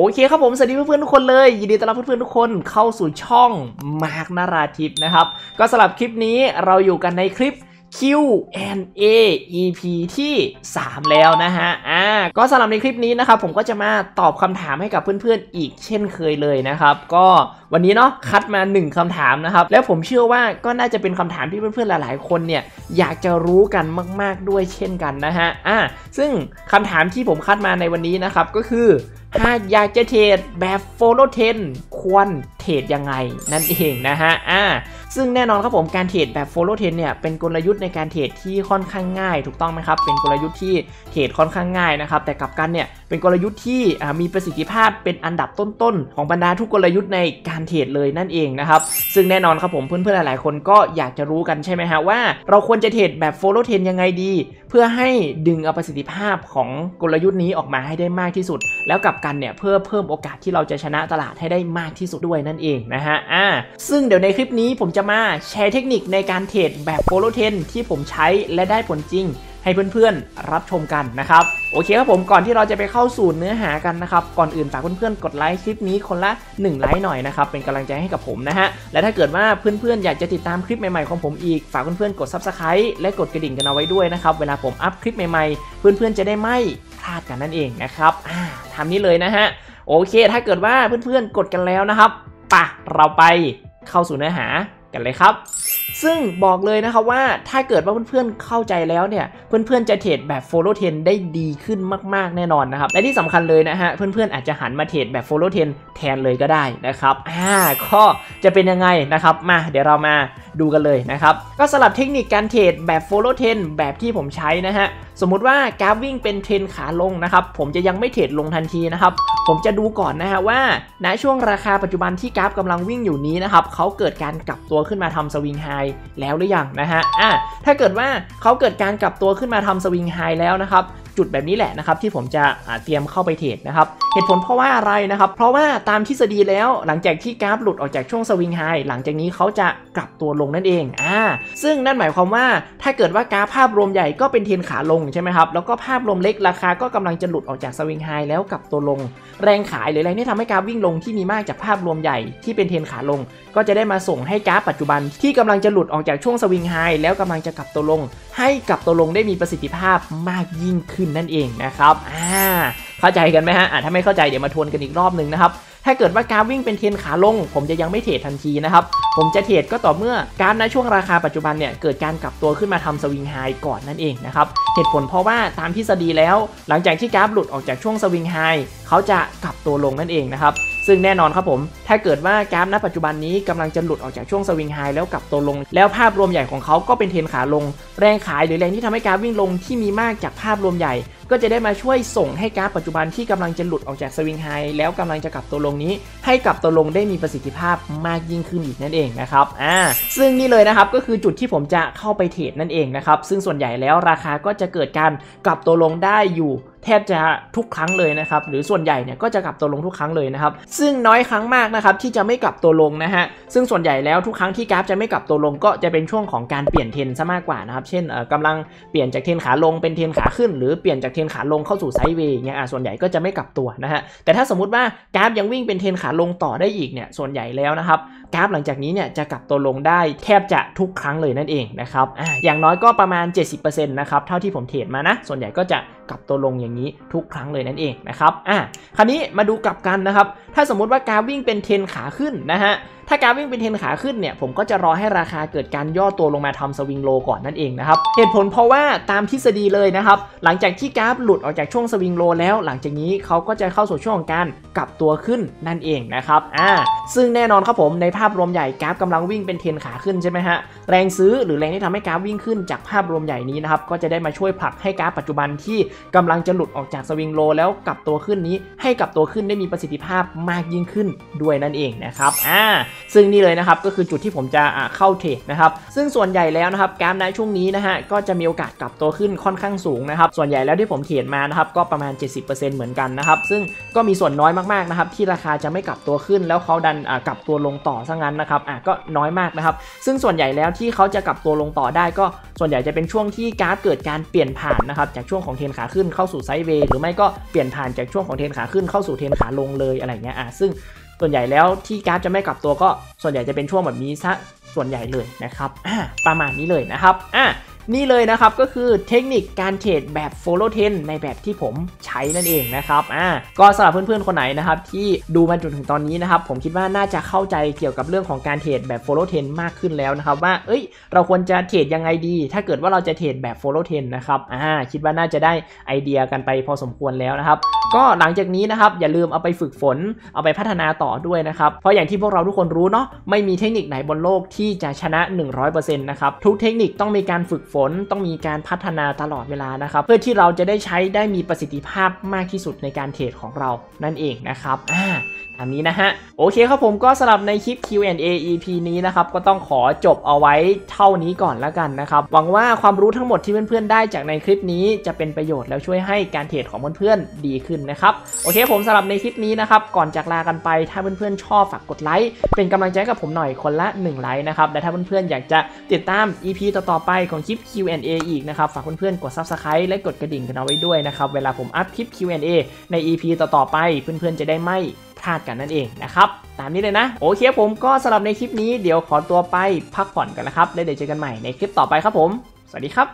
โอเคครับผมสวัสดีเพื่อนๆทุกคนเลยยินดีต้อนรับเพื่อนๆทุกคนเข้าสู่ช่องมาร์กนาราทิปนะครับ ก็สำหรับคลิปนี้เราอยู่กันในคลิป Q&A EP ที่ 3 แล้วนะฮะ อ่า ก็สำหรับในคลิปนี้นะครับผมก็จะมาตอบคำถามให้กับเพื่อนๆอีกเช่นเคยเลยนะครับ ก็วันนี้เนาะคัดมา 1คำถามนะครับ แล้วผมเชื่อว่าก็น่าจะเป็นคำถามที่เพื่อนๆหลายๆ คนเนี่ยอยากจะรู้กันมาก ๆด้วยเช่นกันนะฮะ อ่า ซึ่งคำถามที่ผมคัดมาในวันนี้นะครับก็คือ หากอยากจะเทรดแบบ follow 10ควรเทรดยังไงนั่นเองนะฮะอ่าซึ่งแน่นอนครับผมการเทรดแบบ follow 10เนี่ยเป็นกลยุทธ์ในการเทรดที่ค่อนข้างง่าย ถูกต้องไหมครับเป็นกลยุทธ์ที่เทรดค่อนข้างง่ายนะครับแต่กลับกันเนี่ยเป็นกลยุทธ์ที่มีประสิทธิภาพเป็นอันดับต้นๆ ของบรรดาทุกกลยุทธ์ในการเทรดเลยนั่นเองนะครับซึ่งแน่นอนครับผมเพื่อนๆหลายๆคนก็อยากจะรู้กันใช่ไหมฮะว่า เราควรจะเทรดแบบ follow 10ยังไงดี เพื่อให้ดึงเอาประสิทธิภาพของกลยุทธ์นี้ออกมาให้ได้มากที่สุด แล้วกับกันเนี่ยเพื่อเพิ่มโอกาสที่เราจะชนะตลาดให้ได้มากที่สุดด้วยนั่นเองนะฮะอ่าซึ่งเดี๋ยวในคลิปนี้ผมจะมาแชร์เทคนิคในการเทรดแบบ follow 10ที่ผมใช้และได้ผลจริงให้เพื่อนๆ รับชมกันนะครับ โอเคครับผมก่อนที่เราจะไปเข้าสู่เนื้อหากันนะครับ ก่อนอื่นฝากเพื่อนๆ กดไลค์คลิปนี้คนละ 1 ไลค์หน่อยนะครับ เป็นกำลังใจให้กับผมนะฮะ และถ้าเกิดว่าเพื่อนๆ อยากจะติดตามคลิปใหม่ๆ ของผมอีก ฝากเพื่อนๆ กด subscribe และกดกระดิ่งกันเอาไว้ด้วยนะครับ เวลาผมอัพคลิปใหม่ๆ เพื่อนๆ จะได้ไม่พลาดกันนั่นเองนะครับอ่าทำนี้เลยนะฮะ โอเค ถ้าเกิดว่าเพื่อนๆกดกันแล้วนะครับปะเราไปเข้าสู่เนื้อหากันเลยครับ ซึ่งบอกเลยนะครับว่าถ้าเกิดว่าเพื่อนๆเข้าใจแล้วเนี่ย เพื่อนๆจะเทรดแบบ follow 10 ได้ดีขึ้นมากๆแน่นอนนะครับ และที่สำคัญเลยนะฮะ เพื่อนๆอาจจะหันมาเทรดแบบ follow 10 แทนเลยก็ได้นะครับ อ่าก็จะเป็นยังไงนะครับ มาเดี๋ยวเรามาดูกันเลยนะครับ ก็สำหรับเทคนิคการเทรดแบบ follow 10 แบบที่ผมใช้นะฮะ สมมุติว่ากราฟวิ่งเป็นเทรนขาลงนะครับ ผมจะยังไม่เทรดลงทันทีนะครับ ผมจะดูก่อนนะฮะว่าณช่วงราคาปัจจุบันที่กราฟกำลังวิ่งอยู่นี้นะครับเขาเกิดการกลับตัวขึ้นมาทำสวิงไฮแล้วหรือยังนะฮะอะถ้าเกิดว่าเขาเกิดการกลับตัวขึ้นมาทำสวิงไฮแล้วนะครับ จุดแบบนี้แหละนะครับที่ผมจะเตรียมเข้าไปเทรดนะครับเหตุผลเพราะว่าอะไรนะครับเพราะว่าตามทฤษฎีแล้วหลังจากที่กราฟหลุดออกจากช่วงสวิงไฮหลังจากนี้เขาจะกลับตัวลงนั่นเองอ่าซึ่งนั่นหมายความว่าถ้าเกิดว่ากราฟภาพรวมใหญ่ก็เป็นเทรนขาลงใช่ไหมครับแล้วก็ภาพรวมเล็กราคาก็กำลังจะหลุดออกจากสวิงไฮแล้วกลับตัวลง แรงขายหรือแรงที่ทำให้กราฟวิ่งลงที่มีมากจากภาพรวมใหญ่ที่เป็นเทรนขาลง ก็จะได้มาส่งให้กราฟปัจจุบันที่กำลังจะหลุดออกจากช่วงสวิงไฮแล้วกำลังจะกลับตัวลง ให้กลับตัวลงได้มีประสิทธิภาพมากยิ่งขึ้นนั่นเองนะครับอ่าเข้าใจกันไหมฮะอ่าถ้าไม่เข้าใจเดี๋ยวมาทวนกันอีกรอบหนึ่งนะครับถ้าเกิดว่าการวิ่งเป็นเทนขาลง ผมจะยังไม่เทรดทันทีนะครับ ผมจะเทรดก็ต่อเมื่อการในช่วงราคาปัจจุบันเนี่ยเกิดการกลับตัวขึ้นมาทำสวิงไฮก่อนนั่นเองนะครับ เหตุผลเพราะว่าตามทฤษฎีแล้ว หลังจากที่กราฟหลุดออกจากช่วงสวิงไฮเขาจะกลับตัวลงนั่นเองนะครับ ซึ่งแน่นอนครับผม ถ้าเกิดว่ากราฟณปัจจุบันนี้กำลังจะหลุดออกจากช่วงสวิงไฮแล้วกลับตัวลง แล้วภาพรวมใหญ่ของเขาก็เป็นเทนขาลง แรงขายหรือแรงที่ทำให้กราฟวิ่งลงที่มีมากจากภาพรวมใหญ่ ก็จะได้มาช่วยส่งให้กราฟปัจจุบันที่กำลังจะหลุดออกจากสวิงไฮแล้วกำลังจะกลับตัวลงนี้ ให้กลับตัวลงได้มีประสิทธิภาพมากยิ่งขึ้นอีกนั่นเองนะครับอ่าซึ่งนี่เลยนะครับก็คือจุดที่ผมจะเข้าไปเทรดนั่นเองนะครับซึ่งส่วนใหญ่แล้วราคาก็จะเกิดการกลับตัวลงได้อยู่ แทบจะทุกครั้งเลยนะครับหรือส่วนใหญ่เนี่ยก็จะกลับตัวลงทุกครั้งเลยนะครับซึ่งน้อยครั้งมากนะครับที่จะไม่กลับตัวลงนะฮะซึ่งส่วนใหญ่แล้วทุกครั้งที่กราฟจะไม่กลับตัวลงก็จะเป็นช่วงของการเปลี่ยนเทนซะมากกว่านะครับเช่นเอ่อกำลังเปลี่ยนจากเทนขาลงเป็นเทนขาขึ้น หรือเปลี่ยนจากเทนขาลงเข้าสู่ไซด์เวย์เนี่ยส่วนใหญ่ก็จะไม่กลับตัวนะฮะแต่ถ้าสมมติว่ากราฟยังวิ่งเป็นเทนขาลงต่อได้อีกเนี่ยส่วนใหญ่แล้วนะครับกราฟหลังจากนี้เนี่ยจะกลับตัวลงได้แทบจะทุกครั้งเลยนั่นเองนะครับออย่างน้อยก็ประมาณ 70%นะครับเท่าที่ผมเทรดมานะส่วนใหญ่ก็จะ กลับตัวลงอย่างนี้ทุกครั้งเลยนั่นเองนะครับอะคราวนี้มาดูกลับกันนะครับ ถ้าสมมุติว่าการวิ่งเป็นเทรนขาขึ้นนะฮะ ถ้ากราฟวิ่งเป็นเทนขาขึ้นเนี่ยผมก็จะรอให้ราคาเกิดการย่อตัวลงมาทำสวิงโลก่อนนั่นเองนะครับเหตุผลเพราะว่าตามทฤษฎีเลยนะครับหลังจากที่กราฟหลุดออกจากช่วงสวิงโลแล้ว หลังจากนี้เขาก็จะเข้าสู่ช่วงของการกลับตัวขึ้นนั่นเองนะครับอ่าซึ่งแน่นอนครับผมในภาพรวมใหญ่กราฟกำลังวิ่งเป็นเทนขาขึ้นใช่ไหมฮะแรงซื้อหรือแรงที่ทำให้กราฟวิ่งขึ้นจากภาพรวมใหญ่นี้นะครับก็จะได้มาช่วยผลักให้กราฟปัจจุบันที่กำลังจะหลุดออกจากสวิงโลแล้วกลับตัวขึ้นนี้ ให้กลับตัวขึ้นได้มีประสิทธิภาพมากยิ่งขึ้นด้วยนั่นเองนะครับอ่าซึ่งนี่เลยนะครับก็คือจุดที่ผมจะเข้าเทรดนะครับซึ่งส่วนใหญ่แล้วนะครับกราฟในช่วงนี้นะฮะก็จะมีโอกาสกลับตัวขึ้นค่อนข้างสูงนะครับส่วนใหญ่แล้วที่ผมเทรดมานะครับก็ประมาณ 70%เหมือนกันนะครับซึ่งก็มีส่วนน้อยมากๆนะครับที่ราคาจะไม่กลับตัวขึ้น แล้วเขาดันกลับตัวลงต่อซะงั้นนะครับอะก็น้อยมากนะครับซึ่งส่วนใหญ่แล้วที่เขาจะกลับตัวลงต่อได้ก็ส่วนใหญ่จะเป็นช่วงที่กราฟเกิดการเปลี่ยนผ่านนะครับจากช่วงของเทรนขาขึ้นเข้าสู่ไซด์เวย์หรือไม่ก็เปลี่ยนผ่านจากช่วงของเทรนขาขึ้นเข้าสู่เทรนขาลงเลยอะไรเงี้ยอะซึ่ง ส่วนใหญ่แล้วที่กราฟจะไม่กลับตัวก็ส่วนใหญ่จะเป็นช่วงแบบนี้ซะส่วนใหญ่เลยนะครับประมาณนี้เลยนะครับอะนี่เลยนะครับก็คือเทคนิคการเทรดแบบ follow ten ในแบบที่ผมใช้นั่นเองนะครับอ่าก็สำหรับเพื่อนๆคนไหนนะครับที่ดูมาจนถึงตอนนี้นะครับผมคิดว่าน่าจะเข้าใจเกี่ยวกับเรื่องของการเทรดแบบ follow ten มากขึ้นแล้วนะครับว่าเอ้ยเราควรจะเทรดยังไงดี ถ้าเกิดว่าเราจะเทรดแบบ follow ten นะครับอ่าคิดว่าน่าจะได้ไอเดียกันไปพอสมควรแล้วนะครับ ก็หลังจากนี้นะครับอย่าลืมเอาไปฝึกฝน เอาไปพัฒนาต่อด้วยนะครับ เพราะอย่างที่พวกเราทุกคนรู้เนาะไม่มีเทคนิคไหนบนโลกที่จะชนะ 100%นะครับทุกเทคนิคต้องมีการฝึกฝน ต้องมีการพัฒนาตลอดเวลานะครับ เพื่อที่เราจะได้ใช้ได้มีประสิทธิภาพมากที่สุดในการเทรดของเรานั่นเองนะครับอ่าตามนี้นะฮะโอเคครับผมก็สำหรับในคลิป Q&A EP นี้นะครับก็ต้องขอจบเอาไว้เท่านี้ก่อนแล้วกันนะครับหวังว่าความรู้ทั้งหมดที่เพื่อนๆได้จากในคลิปนี้จะเป็นประโยชน์แล้วช่วยให้การเทรดของเพื่อนๆดีขึ้นนะครับ โอเคผมสำหรับในคลิปนี้นะครับ ก่อนจากลากันไปถ้าเพื่อนๆชอบฝากกดไลค์เป็นกำลังใจกับผมหน่อยคนละ 1 ไลค์นะครับและถ้าเพื่อนๆอยากจะติดตาม EP ต่อๆไปของคลิป Q&A อีกนะครับฝากเพื่อนๆกด Subscribe และกดกระดิ่งกันเอาไว้ด้วยนะครับเวลาผมอัพคลิป Q&A ใน EP ต่อๆไปเพื่อนๆจะได้ไม่พลาดกันนั่นเองนะครับตามนี้เลยนะ โอเคผมก็สำหรับในคลิปนี้เดี๋ยวขอตัวไปพักผ่อนกันนะครับแล้วเดี๋ยวเจอกันใหม่ในคลิปต่อไปครับผม สวัสดีครับ